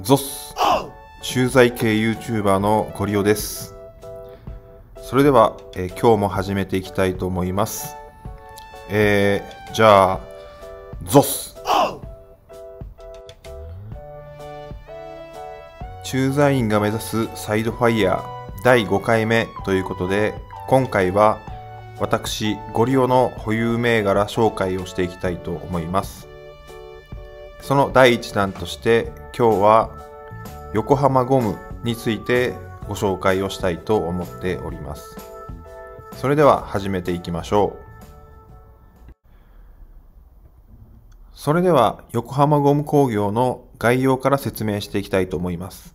ゾス。駐在系 YouTuber のゴリオです。それでは、えー今日も始めていきたいと思います。えー、じゃあゾス。駐在員が目指すサイドファイヤー第5回目ということで今回は私ゴリオの保有銘柄紹介をしていきたいと思います。その第一弾として今日は横浜ゴムについてご紹介をしたいと思っております。それでは始めていきましょう。それでは横浜ゴム工業の概要から説明していきたいと思います。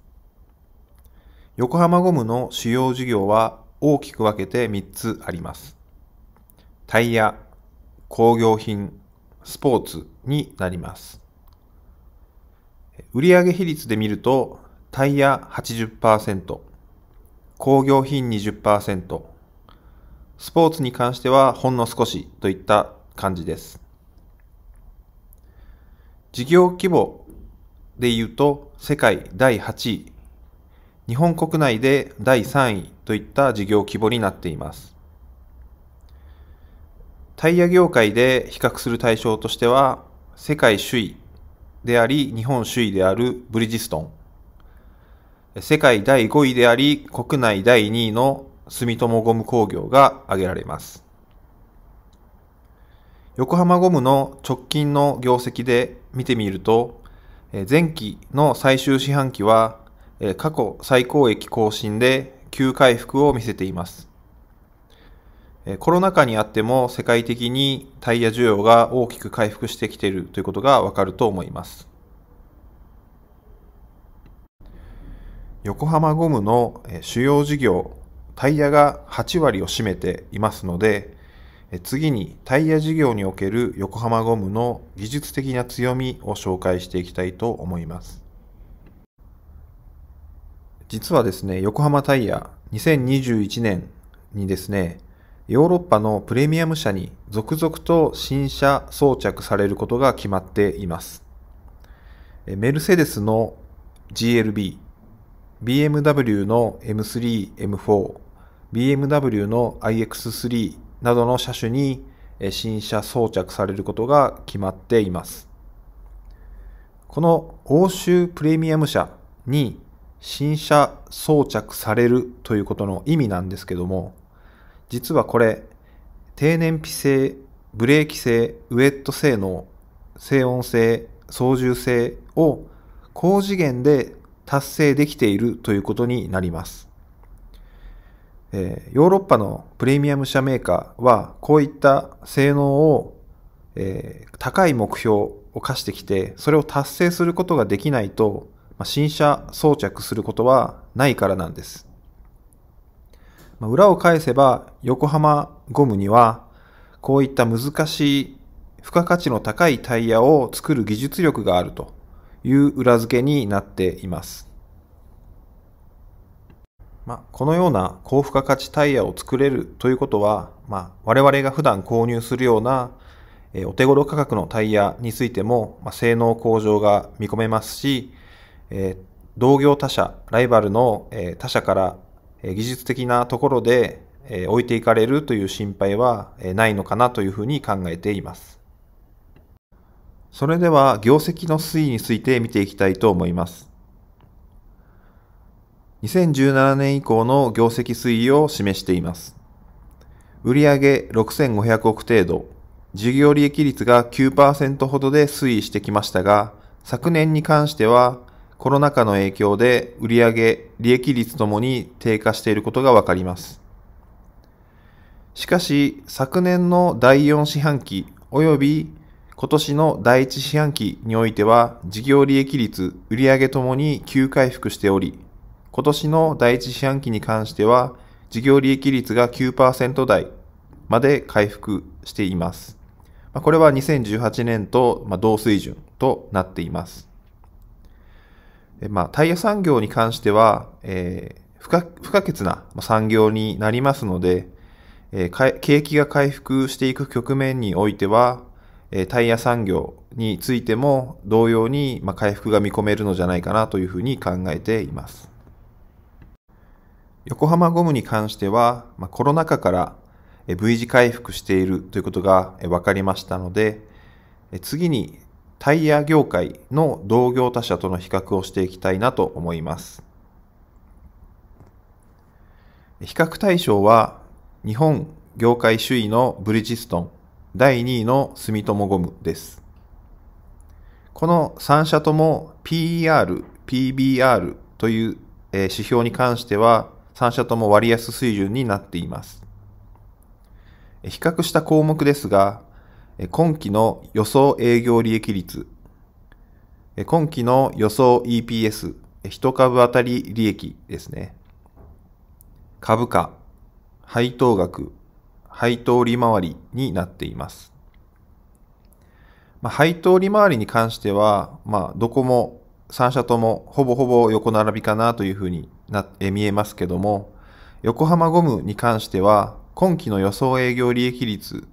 横浜ゴムの主要事業は大きく分けて3つあります。タイヤ、工業品、スポーツになります。売上比率で見ると、タイヤ80%、工業品20%、スポーツに関してはほんの少しといった感じです。事業規模で言うと、世界第8位、日本国内で第3位といった事業規模になっています。タイヤ業界で比較する対象としては、世界首位であり、日本首位であるブリヂストン。世界第5位であり、国内第2位の住友ゴム工業が挙げられます。横浜ゴムの直近の業績で見てみると、前期の最終四半期は、過去最高益更新で急回復を見せています。コロナ禍にあっても世界的にタイヤ需要が大きく回復してきているということがわかると思います。横浜ゴムの主要事業、タイヤが8割を占めていますので、次にタイヤ事業における横浜ゴムの技術的な強みを紹介していきたいと思います。実はですね、横浜タイヤ2021年にですね、ヨーロッパのプレミアム車に続々と新車装着されることが決まっています。メルセデスの GLB、BMW の M3、M4、BMW の iX3 などの車種に新車装着されることが決まっています。この欧州プレミアム車に新車装着されるということの意味なんですけども、実はこれ、低燃費性、ブレーキ性、ウェット性能、静音性、操縦性を高次元で達成できているということになります。えーヨーロッパのプレミアム車メーカーはこういった性能を、えー高い目標を課してきて、それを達成することができないと、ま新車装着することはないからなんです。まあ裏を返せば、横浜ゴムには、こういった難しい、付加価値の高いタイヤを作る技術力があるという裏付けになっています。まあ、このような高付加価値タイヤを作れるということは、まあ、我々が普段購入するような、お手頃価格のタイヤについても、まあ、性能向上が見込めますし、えー同業他社、ライバルの、他社から、技術的なところで、置いていかれるという心配は、ないのかなというふうに考えています。それでは業績の推移について見ていきたいと思います。2017年以降の業績推移を示しています。売上6500億程度、事業利益率が9%ほどで推移してきましたが、昨年に関してはコロナ禍の影響で売上利益率ともに低下していることがわかります。しかし、昨年の第4四半期及び今年の第1四半期においては、事業利益率、売上ともに急回復しており、今年の第1四半期に関しては、事業利益率が9%台まで回復しています。これは2018年と同水準となっています。まあ、タイヤ産業に関しては、えー不可不可欠な産業になりますので、えー景気が回復していく局面においてはえ、タイヤ産業についても同様にま回復が見込めるのじゃないかなというふうに考えています。横浜ゴムに関してはま、コロナ禍から V 字回復しているということが分かりましたので、次にタイヤ業界の同業他社との比較をしていきたいなと思います。比較対象は日本業界首位のブリヂストン、第2位の住友ゴムです。この3社とも PER、PBR という指標に関しては3社とも割安水準になっています。比較した項目ですが、今期の予想営業利益率、今期の予想 EPS、1株当たり利益ですね。株価、配当額、配当利回りになっています。まあ、配当利回りに関しては、まあ、どこも3社ともほぼほぼ横並びかなというふうになえ見えますけども、横浜ゴムに関しては、今期の予想営業利益率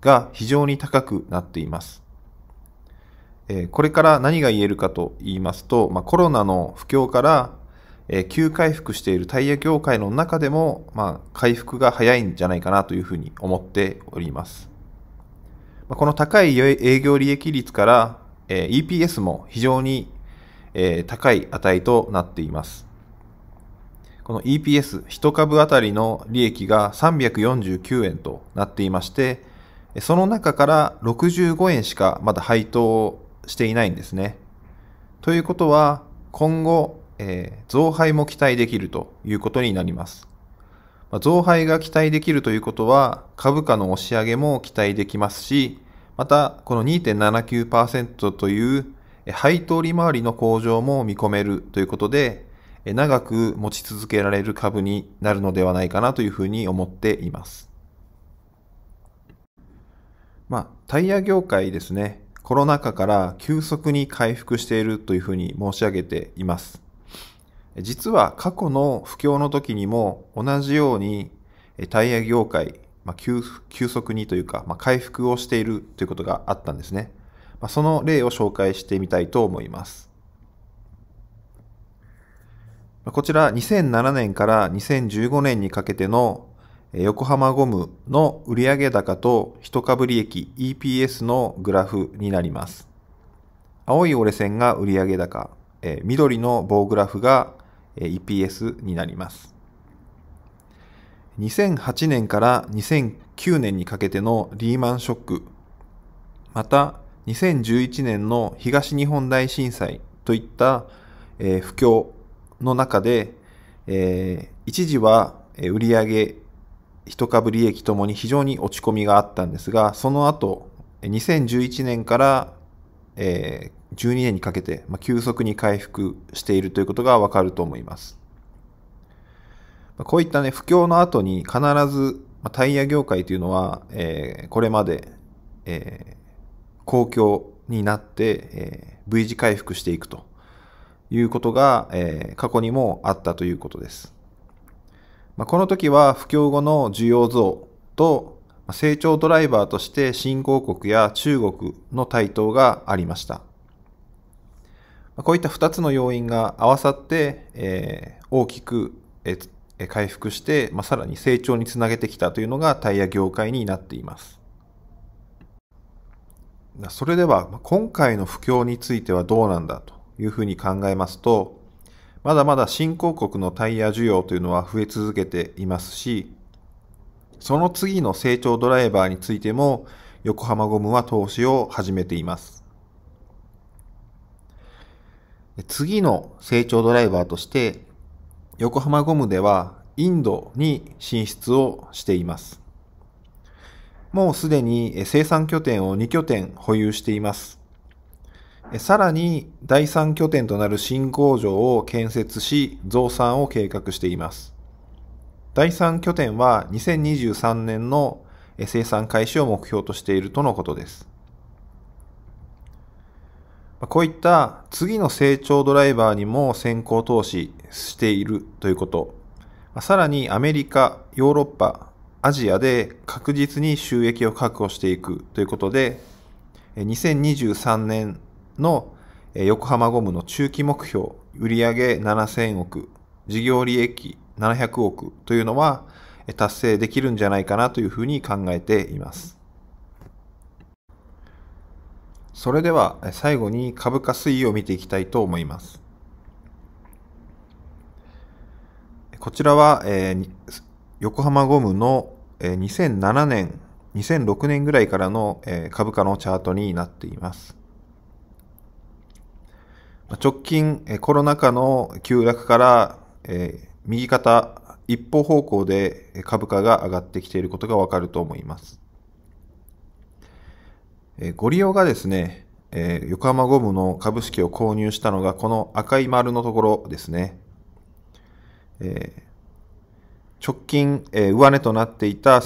が非常に高くなっています。これから何が言えるかと言いますと、まあ、コロナの不況から急回復しているタイヤ業界の中でも、まあ、回復が早いんじゃないかなというふうに思っております。この高い営業利益率から、EPS も非常に、高い値となっています。この EPS、1株当たりの利益が349円となっていまして、その中から65円しかまだ配当していないんですね。ということは、今後、えー、増配も期待できるということになります。まあ、増配が期待できるということは、株価の押し上げも期待できますし、また、この2.79%という配当利回りの向上も見込めるということで、長く持ち続けられる株になるのではないかなというふうに思っています。まあ、タイヤ業界ですね、コロナ禍から急速に回復しているというふうに申し上げています。実は過去の不況の時にも同じようにタイヤ業界、まあ、急急速にというか、まあ、回復をしているということがあったんですね。まあ、その例を紹介してみたいと思います。こちら2007年から2015年にかけての横浜ゴムの売上高と一株利益 EPS のグラフになります。青い折れ線が売上高、え緑の棒グラフが EPS になります。2008年から2009年にかけてのリーマンショック、また2011年の東日本大震災といったえ不況の中で、え一時は売上一株利益ともに非常に落ち込みがあったんですが、その後、2011年から、え12年にかけて、ま急速に回復しているということがわかると思います。こういったね、不況の後に必ず、まタイヤ業界というのは、えー、これまで、えー、公共になって、えー、V 字回復していくということが、えー、過去にもあったということです。まあ、この時は不況後の需要増と成長ドライバーとして新興国や中国の台頭がありました。こういった2つの要因が合わさって、えー、大きく、えー、回復して、まあ、さらに成長につなげてきたというのがタイヤ業界になっています。それでは今回の不況についてはどうなんだというふうに考えますと、まだまだ新興国のタイヤ需要というのは増え続けていますし、その次の成長ドライバーについても横浜ゴムは投資を始めています。次の成長ドライバーとして、横浜ゴムではインドに進出をしています。もうすでに生産拠点を2拠点保有しています。さらに第3拠点となる新工場を建設し増産を計画しています。第3拠点は2023年の生産開始を目標としているとのことです。こういった次の成長ドライバーにも先行投資しているということ。さらにアメリカ、ヨーロッパ、アジアで確実に収益を確保していくということで、2023年の横浜ゴムの中期目標、売上7000億、事業利益700億というのは達成できるんじゃないかなというふうに考えています。それでは最後に株価推移を見ていきたいと思います。こちらは、えー、横浜ゴムの、えー、2007年、2006年ぐらいからの、えー、株価のチャートになっています。直近、コロナ禍の急落から、え、右肩一方方向で株価が上がってきていることがわかると思います。え、ご利用がですね、え、横浜ゴムの株式を購入したのがこの赤い丸のところですね。え、直近、え、上値となっていた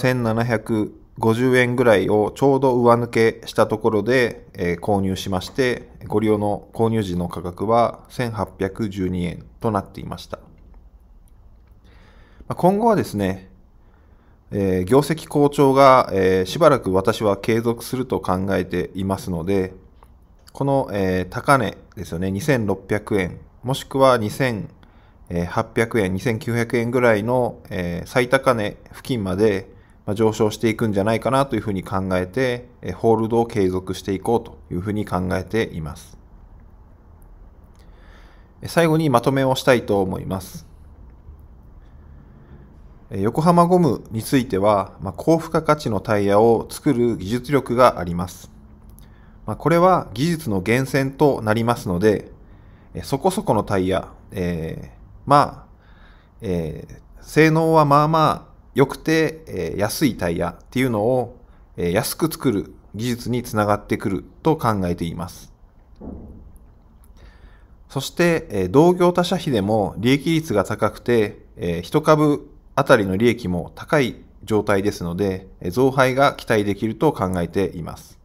50円ぐらいをちょうど上抜けしたところで、えー、購入しまして、ご利用の購入時の価格は1812円となっていました。今後はですね、えー、業績好調が、えー、しばらく私は継続すると考えていますので、この、えー、高値ですよね、2600円、もしくは2800円、2900円ぐらいの、えー、最高値付近まで上昇していくんじゃないかなというふうに考えて、ホールドを継続していこうというふうに考えています。最後にまとめをしたいと思います。横浜ゴムについては、まあ、高付加価値のタイヤを作る技術力があります。まあ、これは技術の源泉となりますので、そこそこのタイヤ、えーまあ、えー、性能はまあまあ良くて、え、安いタイヤっていうのを、え、安く作る技術につながってくると考えています。そして、え、同業他社比でも利益率が高くて、え、1株あたりの利益も高い状態ですので、増配が期待できると考えています。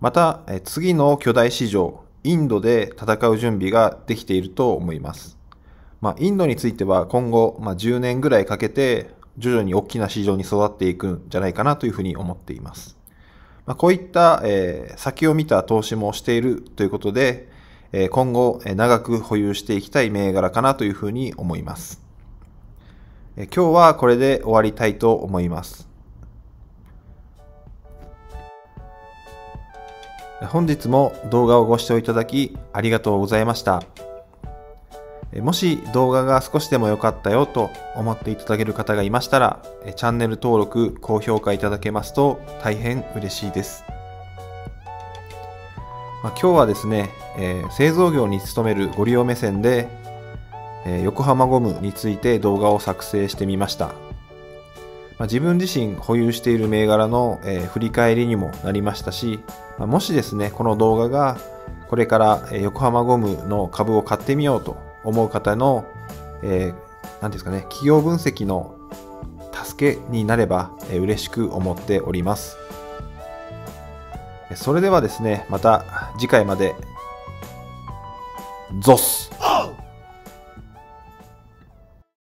また、次の巨大市場、インドで戦う準備ができていると思います。まあ、インドについては今後、まあ、10年ぐらいかけて徐々に大きな市場に育っていくんじゃないかなというふうに思っています。まあ、こういった、えー、先を見た投資もしているということで、えー、今後、えー、長く保有していきたい銘柄かなというふうに思います。えー、今日はこれで終わりたいと思います。本日も動画をご視聴いただきありがとうございました。もし動画が少しでも良かったよと思っていただける方がいましたら、チャンネル登録、高評価いただけますと大変嬉しいです。まあ、今日はですね、えー、製造業に勤めるご利用目線で、えー、横浜ゴムについて動画を作成してみました。まあ、自分自身保有している銘柄の、えー、振り返りにもなりましたし、まあ、もしですね、この動画がこれから横浜ゴムの株を買ってみようと思う方の、えー、何ですかね、企業分析の助けになれば、えー、嬉しく思っております。それではですね、また次回まで、ゾス